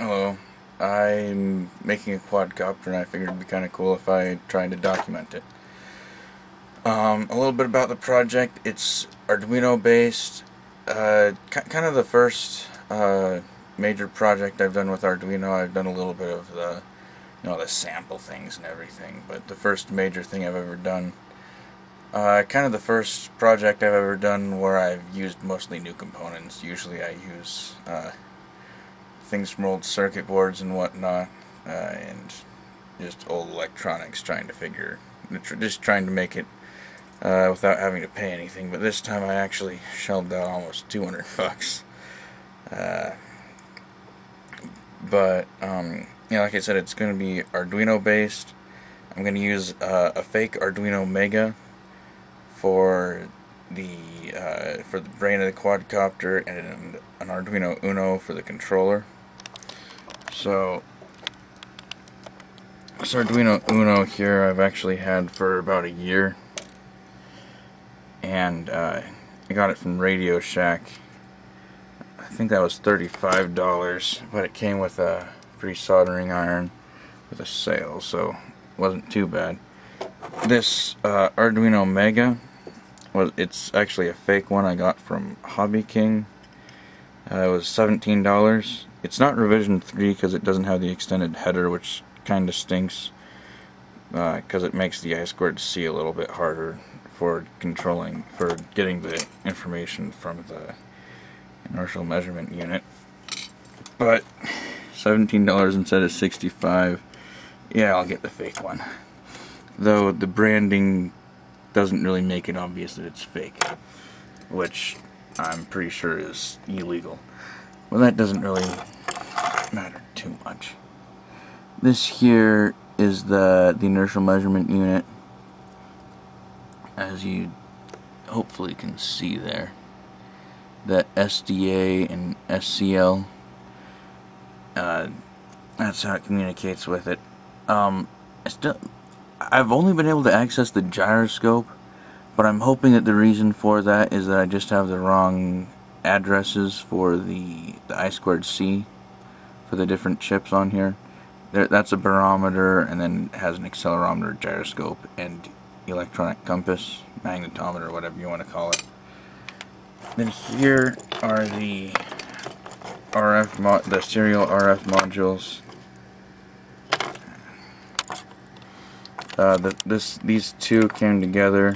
Hello. I'm making a quadcopter and I figured it'd be kind of cool if I tried to document it. Um, a little bit about the project. It's Arduino based. Uh, kind of the first uh, major project I've done with Arduino. I've done a little bit of the, you know, the sample things and everything, but the first major thing I've ever done. Uh, kind of the first project I've ever done where I've used mostly new components. Usually I use uh, things from old circuit boards and whatnot, uh, and just old electronics trying to figure, just trying to make it uh, without having to pay anything. But this time I actually shelled out almost 200 bucks. Uh, but um, yeah, like I said, it's going to be Arduino based. I'm going to use uh, a fake Arduino Mega for the uh, for the brain of the quadcopter and an Arduino Uno for the controller. So, this Arduino Uno here I've actually had for about a year. And uh, I got it from Radio Shack. I think that was $35, but it came with a free soldering iron with a sale, so wasn't too bad. This uh, Arduino Mega, well, it's actually a fake one I got from Hobby King. Uh, it was $17 it's not revision 3 because it doesn't have the extended header, which kind of stinks. Because uh, it makes the I squared C a little bit harder for controlling, for getting the information from the inertial measurement unit. But $17 instead of 65 yeah, I'll get the fake one. Though the branding doesn't really make it obvious that it's fake, which I'm pretty sure is illegal. Well, that doesn't really matter too much. This here is the, the inertial measurement unit, as you hopefully can see there. The SDA and SCL, uh, that's how it communicates with it. Um, still, I've only been able to access the gyroscope, but I'm hoping that the reason for that is that I just have the wrong addresses for the, the I squared C for the different chips on here. There, that's a barometer and then has an accelerometer, gyroscope, and electronic compass, magnetometer, whatever you want to call it. Then here are the RF the serial RF modules. Uh, the, this these two came together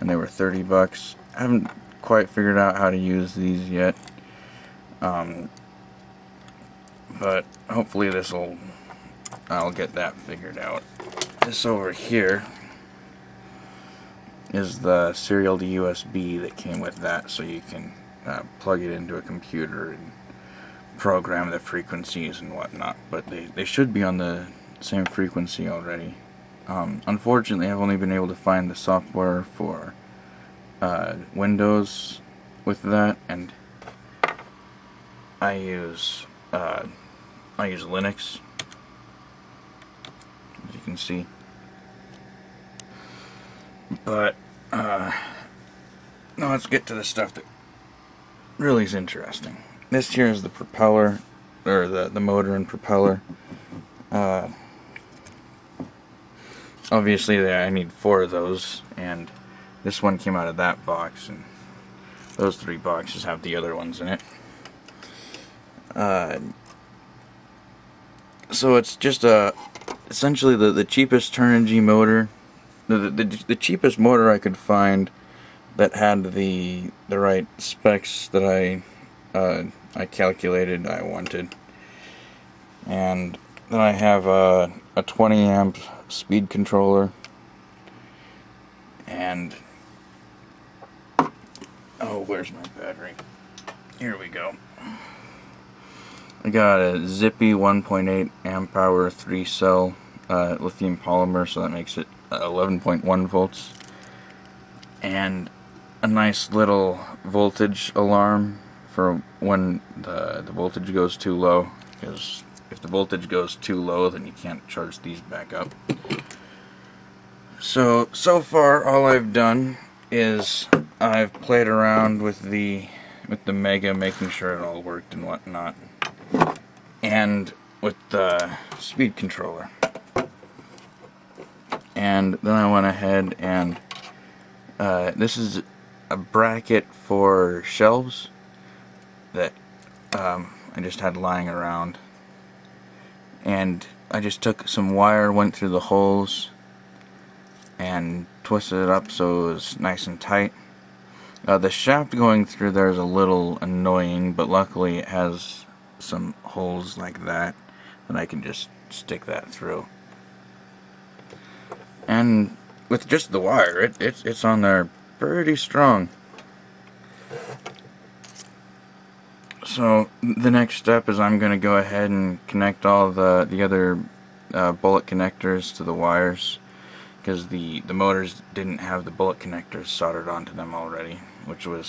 and they were 30 bucks. I haven't quite figured out how to use these yet. Um, but hopefully this will, I'll get that figured out. This over here is the serial to USB that came with that so you can uh, plug it into a computer and program the frequencies and whatnot but they, they should be on the same frequency already um, unfortunately I've only been able to find the software for uh, Windows with that, and I use uh, I use Linux, as you can see. But uh, now let's get to the stuff that really is interesting. This here is the propeller, or the the motor and propeller. Uh, obviously, I need four of those, and this one came out of that box, and those three boxes have the other ones in it. Uh, so it's just a essentially the the cheapest Turnigy motor, the, the the cheapest motor I could find that had the the right specs that I uh, I calculated I wanted, and then I have a a 20 amp speed controller and Oh, where's my battery? Here we go. I got a Zippy 1.8 amp hour 3 cell uh, lithium polymer, so that makes it 11.1 volts. And a nice little voltage alarm for when the, the voltage goes too low, because if the voltage goes too low, then you can't charge these back up. So, so far all I've done is I've played around with the with the Mega, making sure it all worked and whatnot. And with the speed controller. And then I went ahead and uh, this is a bracket for shelves that um, I just had lying around. And I just took some wire, went through the holes, and twisted it up so it was nice and tight. Uh, the shaft going through there is a little annoying, but luckily it has some holes like that that I can just stick that through. And with just the wire, it, it's, it's on there pretty strong. So the next step is I'm going to go ahead and connect all the, the other uh, bullet connectors to the wires because the, the motors didn't have the bullet connectors soldered onto them already, which was